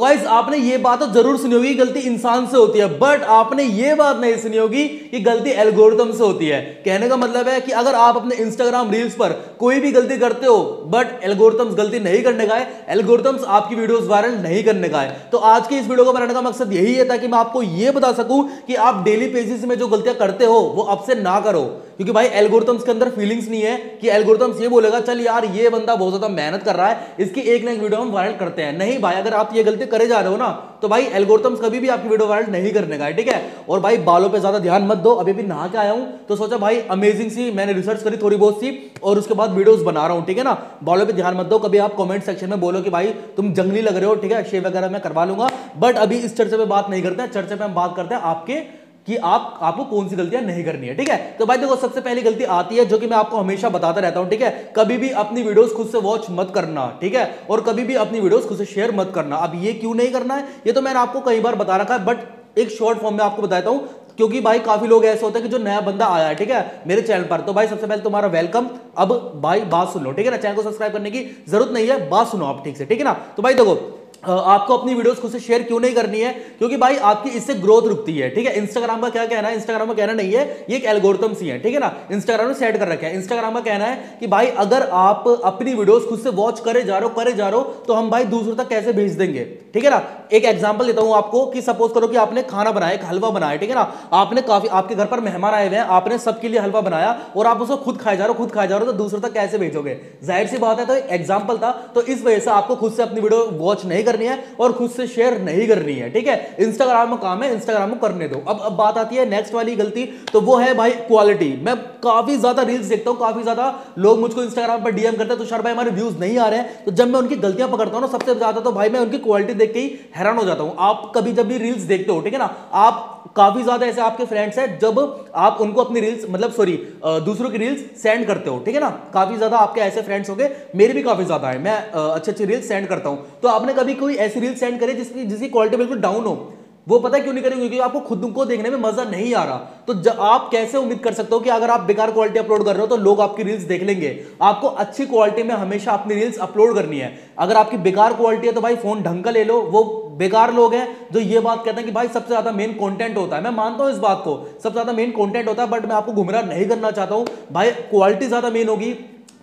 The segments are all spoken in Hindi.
गाइस, आपने ये बात तो ज़रूर सुनी होगी, गलती इंसान से होती है बट आपने ये बात नहीं सुनी होगी कि गलती एल्गोरिथम से होती है। कहने का मतलब है कि अगर आप अपने इंस्टाग्राम रील्स पर कोई भी गलती करते हो बट एल्गोरिथम्स गलती नहीं करने का है एल्गोरिथम्स आपकी वीडियोस वायरल नहीं करने का है। तो आज की इस वीडियो को बनाने का मकसद यही है ताकि मैं आपको ये बता सकूँ कि आप डेली बेसिस में जो गलतियाँ करते हो, वो अब से ना करो। क्योंकि भाई एल्गोरिथम्स के अंदर फीलिंग्स नहीं है कि एल्गोरिथम्स ये बोलेगा, चल यार, ये बंदा बहुत ज़्यादा मेहनत कर रहा है, इसकी एक ना एक वीडियो हम वायरल करते हैं। नहीं भाई, अगर आप ये गलती करे जा रहे हो ना तो भाई एल्गोरिथम्स कभी भी आपकी वीडियो वायरल नहीं करने का है, ठीक है? और भाई बालों पे ज़्यादा ध्यान मत दो, अभी भी नहा के आया हूँ तो सोचा भाई अमेजिंग सी मैंने रिसर्च करी थोड़ी बहुत सी, और उसके बाद वीडियोस बना रहा हूँ, ठीक है ना? बालों पे ध्यान मत दो, कभी आप कॉमेंट सेक्शन में बोलो कि भाई तुम जंगली लग रहे हो, ठीक है? शेव वगैरह मैं करवा लूँगा बट अभी इस चर्चे पर बात नहीं करते चर्चे पर हम बात करते हैं आपके कि आप, आपको कौन सी गलतियाँ नहीं करनी है, ठीक है? तो भाई देखो, सबसे पहली गलती आती है जो कि मैं आपको हमेशा बताता रहता हूँ, ठीक है? कभी भी अपनी वीडियोस खुद से वॉच मत करना, ठीक है? और कभी भी अपनी वीडियोस खुद से शेयर मत करना। अब ये क्यों नहीं करना है? ये तो मैंने आपको कई बार बता रखा है बट एक शॉर्ट फॉर्म में आपको बताता हूँ, क्योंकि भाई काफ़ी लोग ऐसे होते हैं कि जो नया बंदा आया है, ठीक है? मेरे चैनल पर। तो भाई सबसे पहले तुम्हारा वेलकम अब भाई बात सुन लो, ठीक है ना? चैनल को सब्सक्राइब करने की ज़रूरत नहीं है, बात सुनो आप ठीक से, ठीक है ना? तो भाई देखो आपको अपनी वीडियोस खुद से शेयर क्यों नहीं करनी है? क्योंकि भाई आपकी इससे ग्रोथ रुकती है, ठीक है? इंस्टाग्राम का क्या कहना है? इंस्टाग्राम का कहना नहीं है, ये एक एल्गोरिथम सी है, ठीक है ना? इंस्टाग्राम ने सेट कर रखा है। इंस्टाग्राम का कहना है कि भाई अगर आप अपनी वीडियोस खुद से वॉच करे जा रहे हो, करे जा रहे हो तो हम भाई दूसरों तक कैसे भेज देंगे? ठीक है ना? एक एग्ज़ाम्पल देता हूँ आपको कि सपोज़ करो कि आपने खाना बनाया, एक हलवा बनाया, ठीक है ना? आपने काफ़ी, आपके घर पर मेहमान आए हुए हैं, आपने सबके लिए हलवा बनाया और आप उसको खुद खाए जा रहे हो, खुद खाए जा रहे हो तो दूसरों तक कैसे भेजोगे? ज़ाहिर सी बात है तो एग्ज़ाम्पल था तो इस वजह से आपको खुद से अपनी वीडियो वॉच नहीं करनी है और खुद से शेयर नहीं करनी है, ठीक है? इंस्टाग्राम में काम है इंस्टाग्राम में करने दो। अब अब बात आती है नेक्स्ट वाली गलती तो वो है भाई क्वालिटी मैं काफ़ी ज़्यादा रील्स देखता हूँ, काफ़ी ज़्यादा लोग मुझको इंस्टाग्राम पर डीएम करते हैं तुषार भाई हमारे व्यूज़ नहीं आ रहे हैं। तो जब मैं उनकी गलतियाँ पकड़ता हूँ ना, सबसे ज़्यादा तो भाई मैं उनकी क्वालिटी देख के ही हैरान हो जाता हूँ। आप कभी जब भी रील्स देखते हो, ठीक है ना? आप काफ़ी ज़्यादा ऐसे आपके फ्रेंड्स हैं जब आप उनको अपनी रील्स मतलब सॉरी दूसरों की रील्स सेंड करते हो, ठीक है ना? काफ़ी ज़्यादा आपके ऐसे फ्रेंड्स होंगे, मेरे भी काफ़ी ज़्यादा है, मैं अच्छे अच्छे रील्स सेंड करता हूँ। तो आपने कभी कोई ऐसी रील्स सेंड करी जिसकी जिसकी क्वालिटी बिल्कुल डाउन हो? वो पता क्यों नहीं करेंगे क्योंकि आपको खुद को देखने में मज़ा नहीं आ रहा। तो आप कैसे उम्मीद कर सकते हो कि अगर आप बेकार क्वालिटी अपलोड कर रहे हो तो लोग आपकी रील्स देख लेंगे। आपको अच्छी क्वालिटी में हमेशा अपनी रील्स अपलोड करनी है। अगर आपकी बेकार क्वालिटी है तो भाई फ़ोन ढंग का ले लो, वो बेकार लोग हैं जो ये बात कहते हैं कि भाई सबसे ज़्यादा मेन कंटेंट होता है। मैं मानता हूँ इस बात को। सबसे ज़्यादा मेन कंटेंट होता है बट मैं आपको गुमराह नहीं करना चाहता हूँ। भाई क्वालिटी ज़्यादा मेन होगी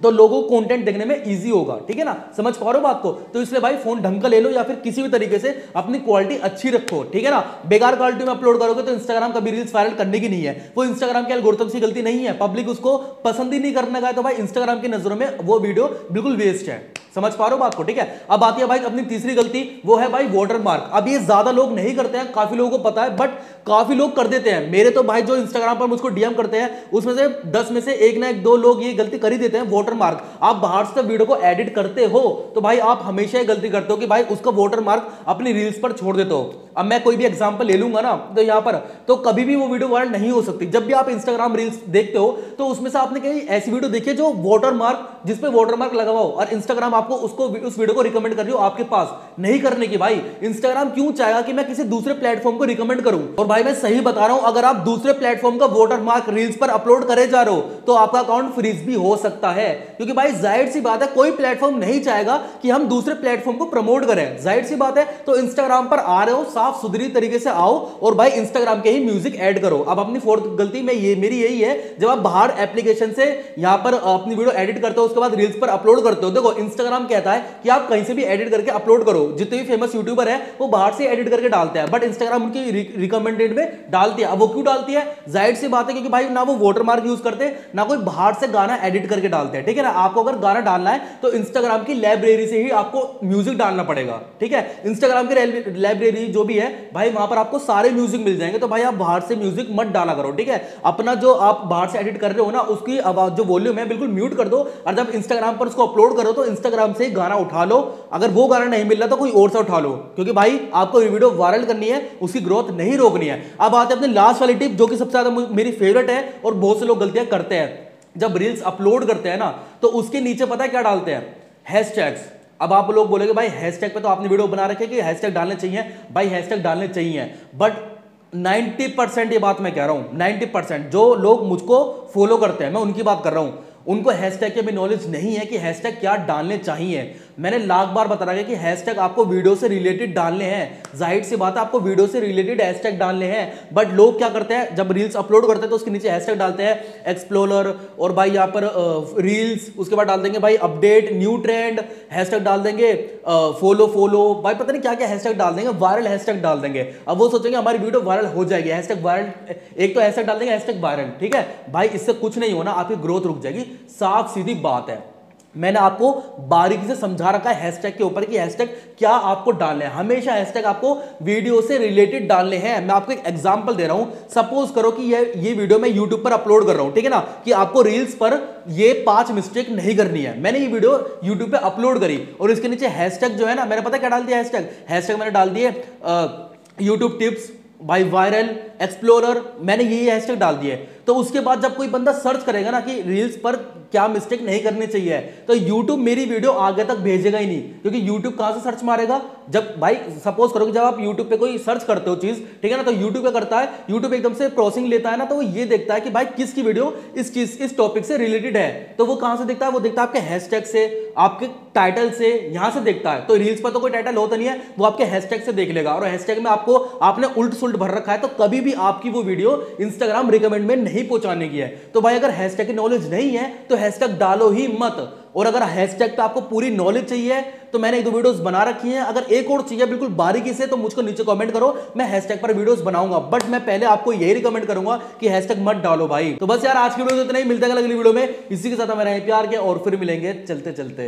तो लोगों को कंटेंट देखने में इजी होगा। ठीक है ना? समझ पा रहे हो बात को? तो इसलिए भाई फ़ोन ढंग का ले लो या फिर किसी भी तरीके से अपनी क्वालिटी अच्छी रखो। ठीक है ना? बेकार क्वालिटी में अपलोड करोगे तो इंस्टाग्राम कभी रील्स वायरल करने की नहीं है। वो इंस्टाग्राम के एल्गोरिथम की गलती नहीं है। पब्लिक उसको पसंद ही नहीं करने का है तो भाई इंस्टाग्राम की नज़रों में वो वीडियो बिल्कुल वेस्ट है। समझ पा रहे हो बात को, ठीक है? अब आती है भाई, अपनी तीसरी गलती वो है भाई वाटर मार्क अब ये ज़्यादा लोग नहीं करते हैं, काफ़ी लोगों को पता है बट काफ़ी लोग कर देते हैं। मेरे तो भाई जो इंस्टाग्राम पर मुझको डीएम करते हैं, उसमें से दस में से एक ना एक दो लोग ये गलती कर ही देते हैं वाटर मार्क आप बाहर से वीडियो को एडिट करते हो तो भाई आप हमेशा ये गलती करते हो कि भाई उसका वाटर मार्क अपनी रील्स पर छोड़ देते हो। अब मैं कोई भी एग्ज़ाम्पल ले लूँगा ना तो यहाँ पर तो कभी भी वो वीडियो वायरल नहीं हो सकती। जब भी आप इंस्टाग्राम रील्स देखते हो तो उसमें से आपने कहीं ऐसी वीडियो देखी जो वाटर मार्क जिसपे वाटर मार्क लगा हो, और इंस्टाग्राम आपको उसको उस वीडियो को रिकमेंड कर रही हो आपके पास। नहीं करने की भाई इंस्टाग्राम क्यों चाहेगा कि मैं किसी दूसरे प्लेटफॉर्म को रिकमेंड करूँ? और भाई, मैं सही बता रहा हूँ, अगर आप दूसरे प्लेटफॉर्म का वाटर मार्क रील्स पर अपलोड करे जा रहे हो तो आपका अकाउंट फ्रीज भी हो सकता है। क्योंकि भाई, ज़ाहिर सी बात है, कोई प्लेटफॉर्म नहीं चाहेगा कि हम दूसरे प्लेटफॉर्म को प्रमोट करें। ज़ाहिर सी बात है तो इंस्टाग्राम पर आ रहे हो, साफ़ सुधरी तरीके से आओ और भाई इंस्टाग्राम के ही म्यूज़िक ऐड करो। अब अपनी फोर्थ गलती में ये, मेरी यही है, जब आप बाहर एप्लीकेशन से यहाँ पर अपनी वीडियो एडिट करते हो, उसके बाद रील्स पर अपलोड करते हो, देखो इंस्टाग्राम कहता है कि आप कहीं से भी एडिट करके अपलोड करो। जितने भी फ़ेमस यूट्यूबर है, वो बाहर से एडिट करके डालते हैं। बट इंस्टाग्राम उनकी रिकमेंडेड में डालती है। अब वो क्यों डालती है? ज़ाहिर सी बात है क्योंकि भाई ना वो वोटर मार्क यूज़ करते ना कोई बाहर से गाना एडिट करके डालते हैं। ठीक है ना? आपको अगर गाना डालना है तो इंस्टाग्राम की लाइब्रेरी से ही आपको म्यूज़िक डालना पड़ेगा। ठीक है? इंस्टाग्राम की लाइब्रेरी जो भी है, भाई वहाँ पर आपको सारे म्यूज़िक मिल जाएँगे। तो भाई आप बाहर से म्यूज़िक मत डाला करो। ठीक है? अपना जो आप बाहर से एडिट कर रहे हो ना, उसकी आवाज़, जो वॉल्यूम है, बिल्कुल म्यूट कर दो। और जब इंस्टाग्राम पर उसको अपलोड करो तो इंस्टाग्राम से गाना उठा लो। अगर वो गाना नहीं मिल रहा तो कोई और सा उठा लो। क्योंकि भाई, आपको वीडियो वायरल करनी है, उसकी ग्रोथ नहीं रोकनी है। अब आते हैं अपनी लास्ट वाली टिप जो कि सबसे ज़्यादा मेरी फेवरेट है और बहुत से लोग गलतियाँ करते हैं। जब रील्स अपलोड करते हैं ना तो उसके नीचे पता है क्या डालते हैं? हैशटैग्स अब आप लोग बोलेंगे, भाई हैशटैग पे तो आपने वीडियो बना रखे कि हैशटैग डालने चाहिए। भाई हैशटैग डालने चाहिए। बट 90 परसेंट ये बात मैं कह रहा हूँ 90 परसेंट जो लोग मुझको फॉलो करते हैं, मैं उनकी बात कर रहा हूँ। उनको हैशटैग के भी नॉलेज नहीं है कि हैशटैग क्या डालने चाहिए। मैंने लाख बार बता रहा कि हैशटैग आपको वीडियो से रिलेटेड डालने हैं। ज़ाहिर सी बात है, आपको वीडियो से रिलेटेड हैशटैग डालने हैं। बट लोग क्या करते हैं, जब रील्स अपलोड करते हैं तो उसके नीचे हैशटैग डालते हैं एक्सप्लोरर और भाई यहाँ पर रील्स उसके बाद डाल देंगे भाई अपडेट न्यू ट्रेंड हैशटैग डाल देंगे फॉलो फॉलो भाई पता नहीं क्या क्या हैशटैग डाल देंगे वायरल हैशटैग डाल देंगे। अब वो सोचेंगे हमारी वीडियो वायरल हो जाएगी। हैशटैग वायरल एक तो हैशटैग डाल देंगे हैशटैग वायरल ठीक है? भाई इससे कुछ नहीं होना, आपकी ग्रोथ रुक जाएगी। साफ़ सीधी बात है। मैंने आपको बारीकी से समझा रखा है हैशटैग के ऊपर कि हैशटैग क्या आपको डालने हैं। हमेशा हैशटैग आपको वीडियो से रिलेटेड डालने हैं। मैं आपको एक एग्जांपल दे रहा हूँ। सपोज़ करो कि ये ये वीडियो मैं यूट्यूब पर अपलोड कर रहा हूँ, ठीक है ना? कि आपको रील्स पर ये पाँच मिस्टेक नहीं करनी है। मैंने ये वीडियो यूट्यूब पर अपलोड करी और इसके नीचे हैशटैग जो है ना, मैंने पता क्या डाल दिया हैशटैग हैशटैग मैंने डाल दिए YouTube tips by viral explorer मैंने यही हैशटैग डाल दिए। तो उसके बाद जब कोई बंदा सर्च करेगा ना कि रील्स पर क्या मिस्टेक नहीं करनी चाहिए तो YouTube मेरी वीडियो आगे तक भेजेगा ही नहीं, क्योंकि YouTube कहाँ से सर्च मारेगा? जब भाई सपोज़ करो कि जब आप YouTube पे कोई सर्च करते हो चीज़, ठीक है ना तो YouTube क्या करता है? YouTube एकदम से प्रोसिंग लेता है ना तो वो ये देखता है कि भाई किसकी वीडियो इस चीज़, इस टॉपिक से रिलेटेड है। तो वो कहाँ से देखता है? वो देखता है आपके हैशटैग से, आपके टाइटल से, यहाँ से देखता है। तो रील्स पर तो कोई टाइटल होता नहीं है, वो आपके हैशटैग से देख लेगा। और हैशटैग में आपको, आपने उल्ट सुल्ट भर रखा है तो कभी भी आपकी वो वीडियो इंस्टाग्राम रिकमेंड में नहीं पहुँचाने की है। तो भाई, अगर हैशटैग की नॉलेज नहीं है तो हैशटैग डालो ही मत। और अगर हैशटैग पे आपको पूरी नॉलेज चाहिए तो मैंने एक दो वीडियोस बना रखी हैं। अगर एक और चाहिए, बिल्कुल बारीकी से तो मुझको नीचे कमेंट करो। मैं हैशटैग पर वीडियोस बनाऊँगा। बट मैं पहले आपको यही रिकमेंड करूँगा कि हैशटैग मत डालो भाई। तो बस यार, आज की वीडियो तो इतना ही। मिलता है अगली वीडियो में। इसी के साथ हमारे प्यार के, और फिर मिलेंगे चलते चलते